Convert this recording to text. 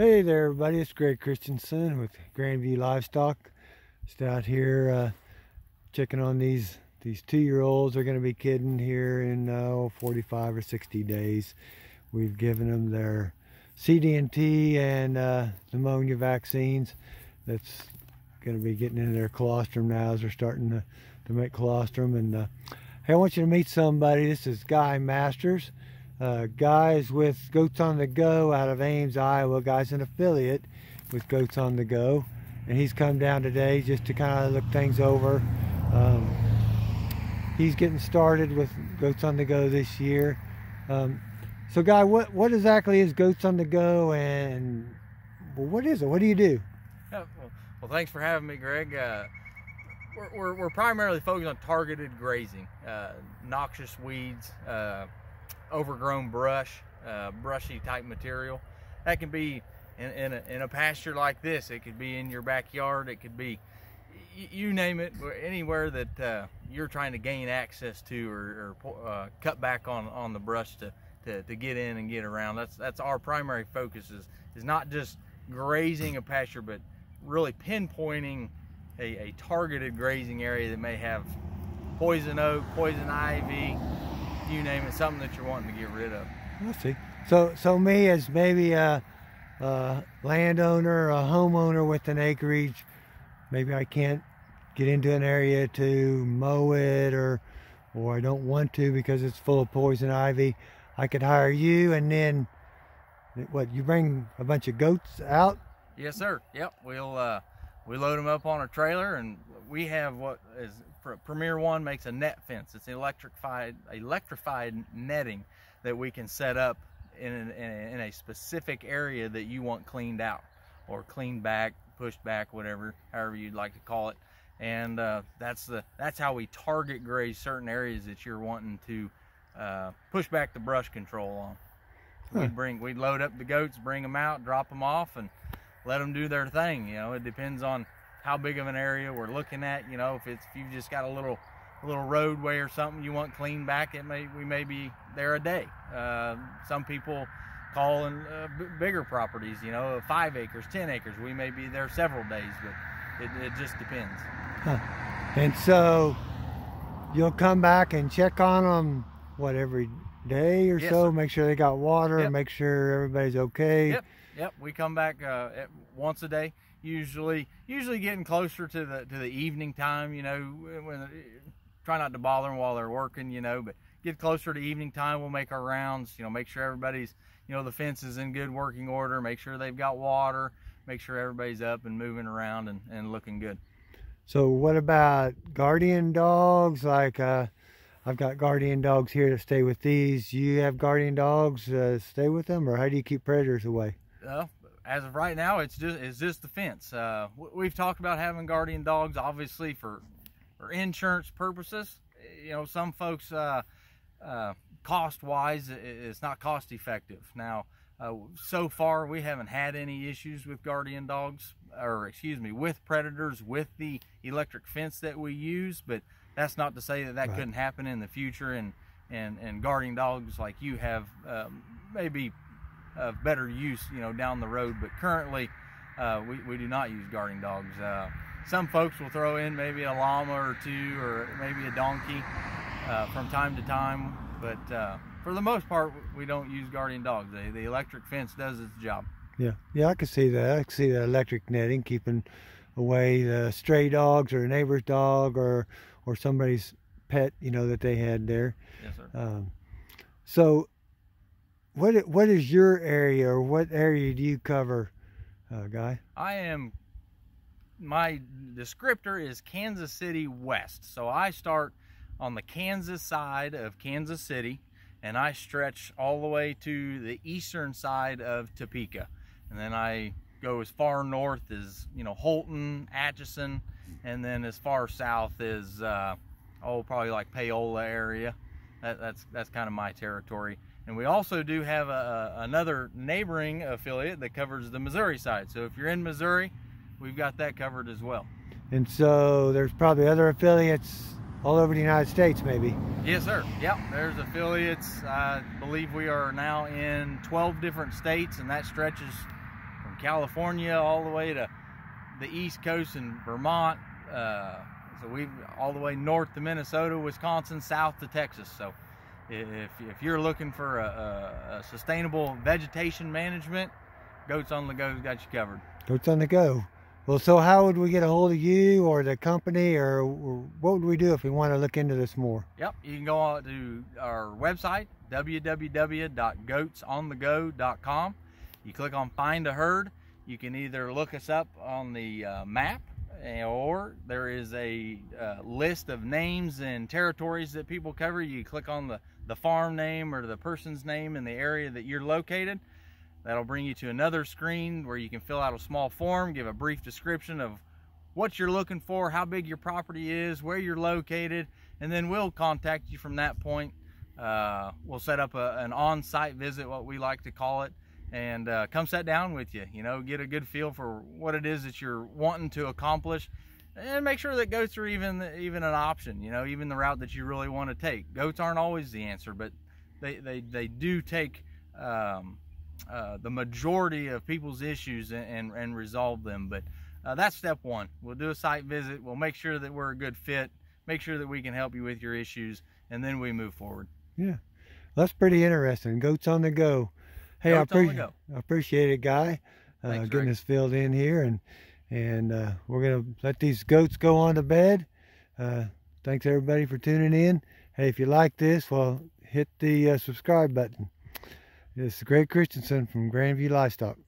Hey there everybody, it's Greg Christensen with Grandview Livestock. Just out here uh, checking on these these two-year-olds. They're going to be kidding here in uh, 45 or 60 days. We've given them their CD&T and uh, pneumonia vaccines. That's going to be getting into their colostrum now as they're starting to, to make colostrum. And uh, hey, I want you to meet somebody. This is Guy Masters uh, guys with Goats on the Go out of Ames, Iowa. Guy's an affiliate with Goats on the Go. And he's come down today just to kind of look things over. Um, he's getting started with Goats on the Go this year. Um, so, Guy, what, what exactly is Goats on the Go and well, what is it? What do you do? Well, well, thanks for having me, Greg. Uh, we're, we're, we're, primarily focused on targeted grazing, uh, noxious weeds, uh, overgrown brush, uh, brushy type material. That can be in, in, a, in, a, pasture like this. It could be in your backyard. It could be, you name it, anywhere that uh, you're trying to gain access to or, or uh, cut back on, on the brush to, to, to, get in and get around. That's, that's our primary focus is, is not just grazing a pasture, but really pinpointing a, a targeted grazing area that may have poison oak, poison ivy, you name it, something that you're wanting to get rid of. We'll see. So, so me as maybe a, a landowner, a homeowner with an acreage, maybe I can't get into an area to mow it or, or I don't want to because it's full of poison ivy. I could hire you and then, what, you bring a bunch of goats out? Yes, sir. Yep. We'll, uh, we load them up on a trailer and we have what is Premier One makes a net fence. It's electrified electrified netting that we can set up in, an, in, a, specific area that you want cleaned out or cleaned back, pushed back, whatever, however you'd like to call it. And uh, that's the that's how we target graze certain areas that you're wanting to uh, push back the brush control on. Huh. We'd bring we'd load up the goats, bring them out, drop them off, and let them do their thing. You know, it depends on how big of an area we're looking at. You know, if it's if you've just got a little a little roadway or something you want cleaned back, it may we may be there a day. Uh, some people call in uh, bigger properties, you know, five acres, ten acres. We may be there several days, but it, it just depends. Huh. And so you'll come back and check on them what every day or yes, so, sir. make sure they got water, yep. make sure everybody's okay. Yep, yep. We come back uh, once a day usually usually getting closer to the to the evening time you know when try not to bother them while they're working you know but get closer to evening time we'll make our rounds you know make sure everybody's you know the fence is in good working order make sure they've got water make sure everybody's up and moving around and, and looking good so what about guardian dogs like uh I've got guardian dogs here to stay with these. You have guardian dogs, uh, stay with them, or how do you keep predators away? Uh, as of right now, it's just it's just the fence. Uh, we've talked about having guardian dogs, obviously for for insurance purposes. You know, some folks uh, uh, cost wise, it's not cost effective. Now, uh, so far we haven't had any issues with guardian dogs, or excuse me, with predators with the electric fence that we use. But that's not to say that that right. couldn't happen in the future. And and and guardian dogs like you have um, maybe of better use, you know, down the road. But currently, uh, we, we do not use guarding dogs. Uh, some folks will throw in maybe a llama or two or maybe a donkey uh, from time to time, but uh, for the most part, we don't use guardian dogs. The, the electric fence does its job. Yeah, yeah, I can see that. I can see the electric netting keeping away the stray dogs or a neighbor's dog or or somebody's pet, you know, that they had there. Yes, sir. Um, so what what is your area or what area do you cover, uh, Guy? I am. My descriptor is Kansas City West, so I start on the Kansas side of Kansas City, and I stretch all the way to the eastern side of Topeka, and then I go as far north as you know Holton, Atchison, and then as far south as uh, oh probably like Paola area. That, that's that's kind of my territory. And we also do have a, another neighboring affiliate that covers the Missouri side. So if you're in Missouri, we've got that covered as well. And so there's probably other affiliates all over the United States, maybe. Yes, sir. Yep, there's affiliates. I believe we are now in 12 different states, and that stretches from California all the way to the East Coast in Vermont. Uh, so we've all the way north to Minnesota, Wisconsin, south to Texas. So if, if you're looking for a, a, a sustainable vegetation management, Goats on the Go's got you covered. Goats on the Go. Well, so how would we get a hold of you or the company or, what would we do if we want to look into this more? Yep, you can go on to our website, www.goatsonthego.com. You click on Find a Herd. You can either look us up on the uh, map or there is a uh, list of names and territories that people cover. You click on the, the farm name or the person's name in the area that you're located. That'll bring you to another screen where you can fill out a small form, give a brief description of what you're looking for, how big your property is, where you're located, and then we'll contact you from that point. Uh, we'll set up a, an on-site visit, what we like to call it, and uh, come sit down with you, you know, get a good feel for what it is that you're wanting to accomplish and make sure that goats are even even an option, you know, even the route that you really want to take. Goats aren't always the answer, but they, they, they do take um, uh, the majority of people's issues and, and, and resolve them. But uh, that's step one. We'll do a site visit. We'll make sure that we're a good fit, make sure that we can help you with your issues, and then we move forward. Yeah, that's pretty interesting. Goats on the go. Hey, I, appreciate I appreciate it, Guy, uh, Thanks, getting Rick. us filled in here, and and uh, we're gonna let these goats go on to bed. Uh, thanks everybody for tuning in. Hey, if you like this, well, hit the uh, subscribe button. This is Greg Christensen from Grandview Livestock.